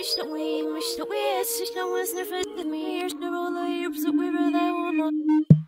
wish that we wish that we such no one's never me. Here's the roll of years that one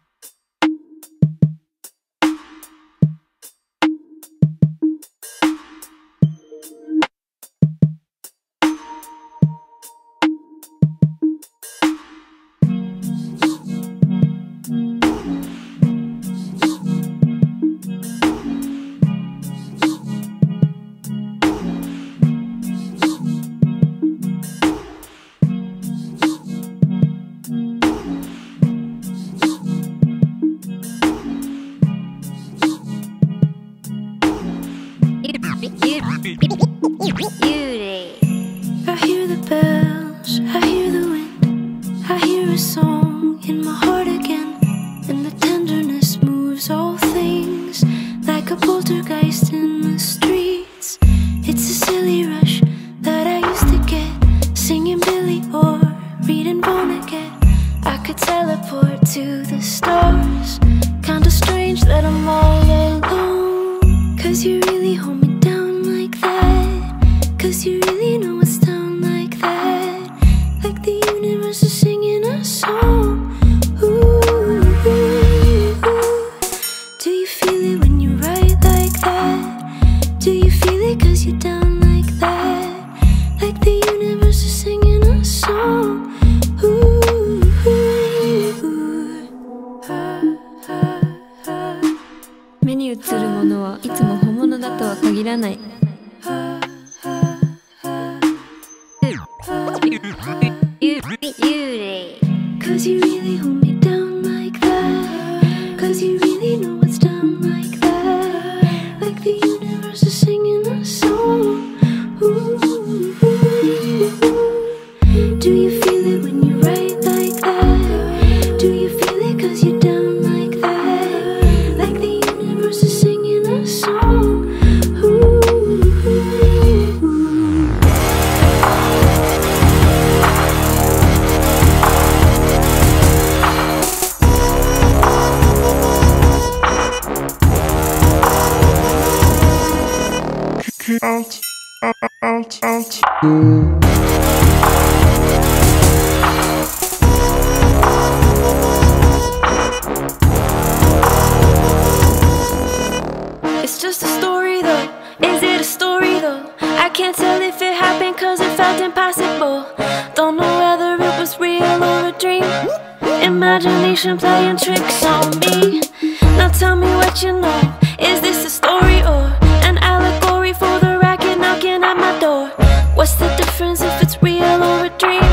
I hear the bells, I hear the wind, I hear a song in my heart again, and the tenderness moves all things like a poltergeist in the streets. It's a silly rush that I used to get, singing Billy or reading Vonnegut. I could teleport to the stars. Kinda strange that I'm all feel it cause you're down like that? Like the universe is singing a song. Ooh, ah, ah, ah. 目に映るものはいつも本物だとは限らない幽霊 Cause you really hold me down like that Cause you really know it's down like that Like the universe is singing out, out, out, out. It's just a story though. Is it a story though? I can't tell if it happened cause it felt impossible. Don't know whether it was real or a dream. Imagination playing tricks on me. Now tell me what you know. Difference if it's real or a dream?